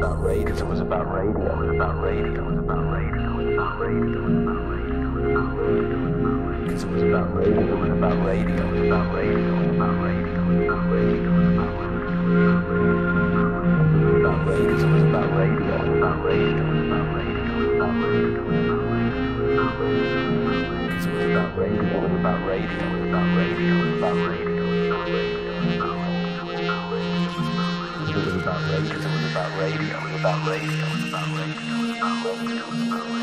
about radio. Because it was about radio. It was about radio. It was about radio. It was about radio. Because it was about radio. It was about radio. It was about radio. It was about radio. It was about radio. It was about radio. Because it was about radio. It was about radio. It was about radio. It was about radio. It was about radio. Because it was about radio. It was about radio. It was about radio. radio, about radio, about radio, about radio, about radio.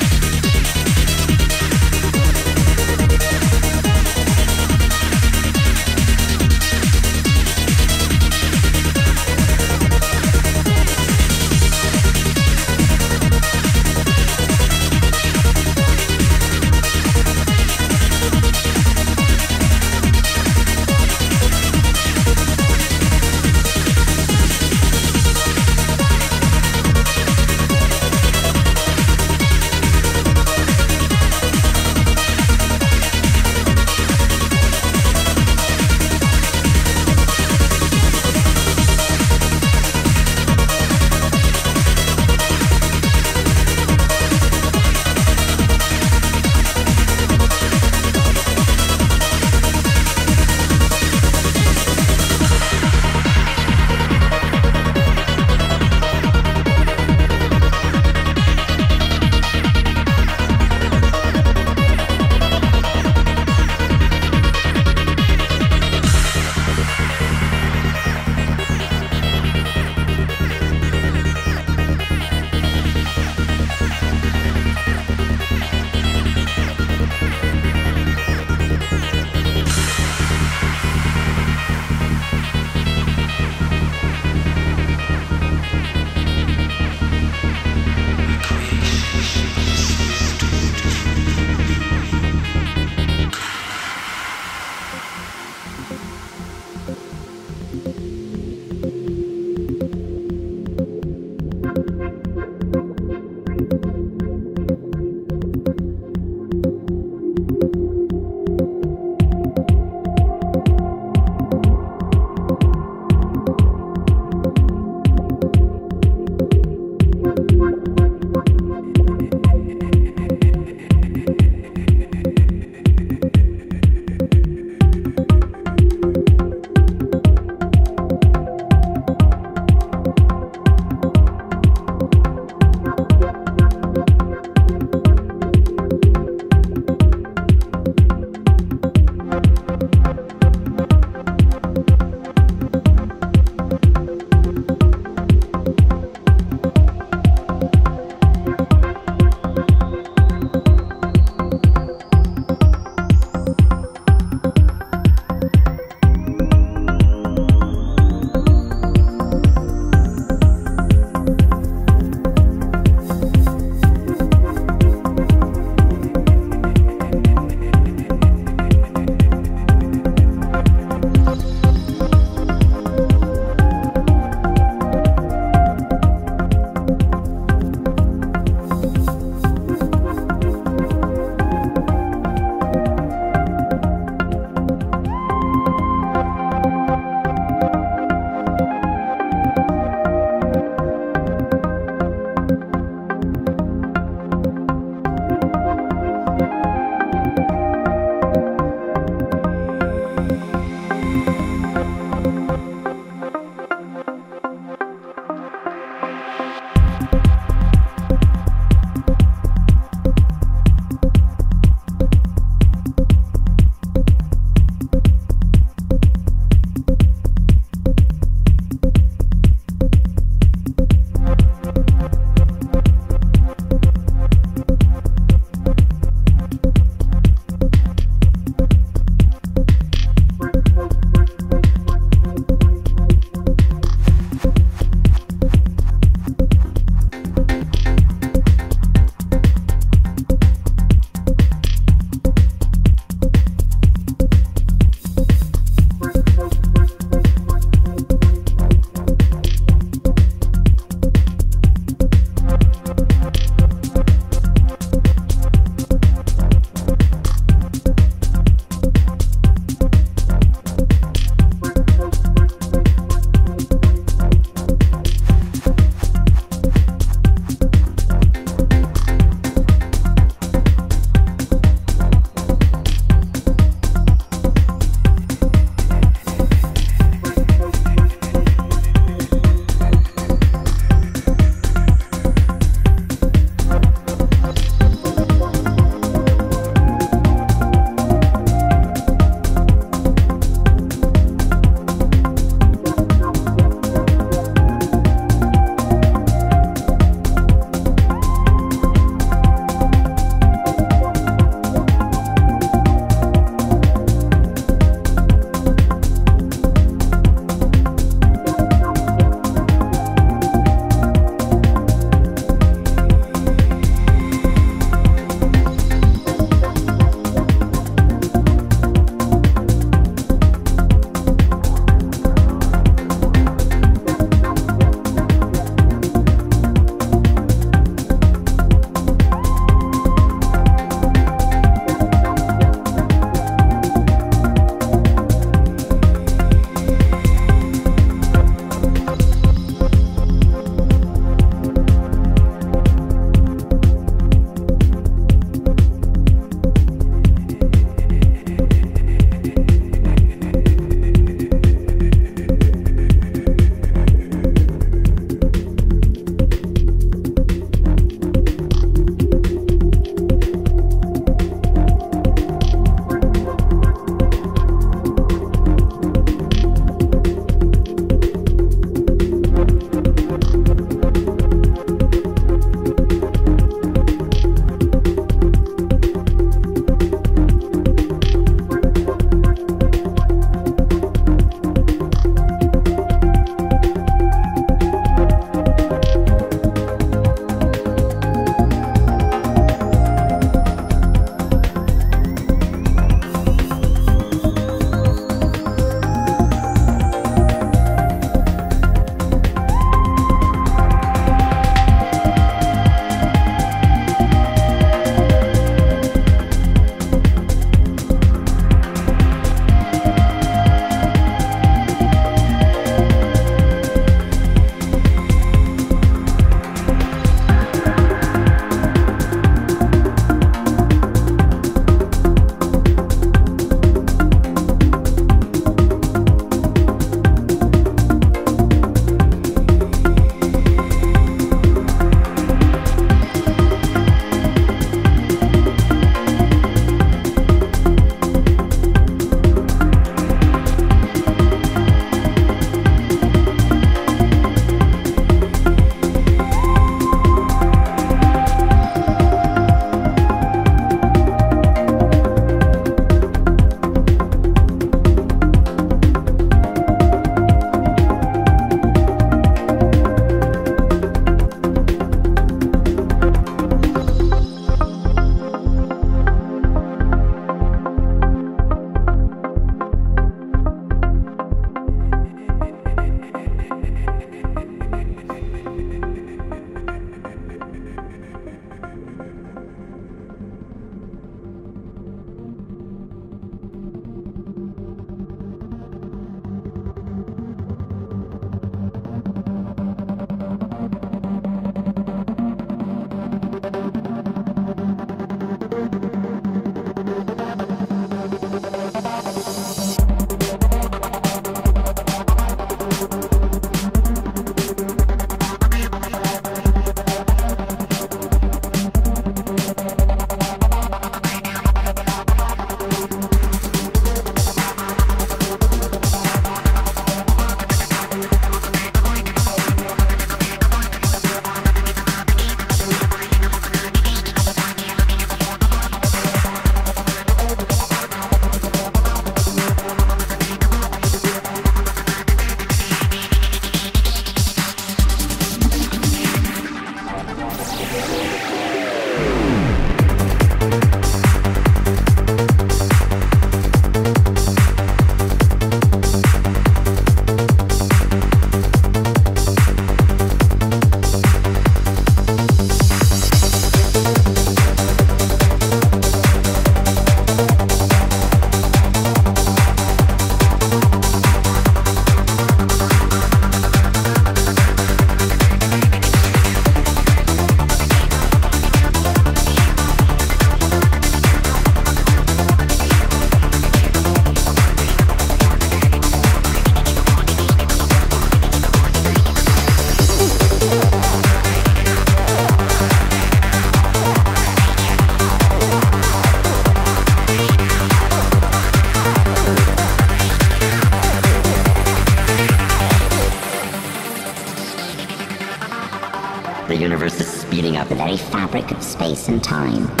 And time.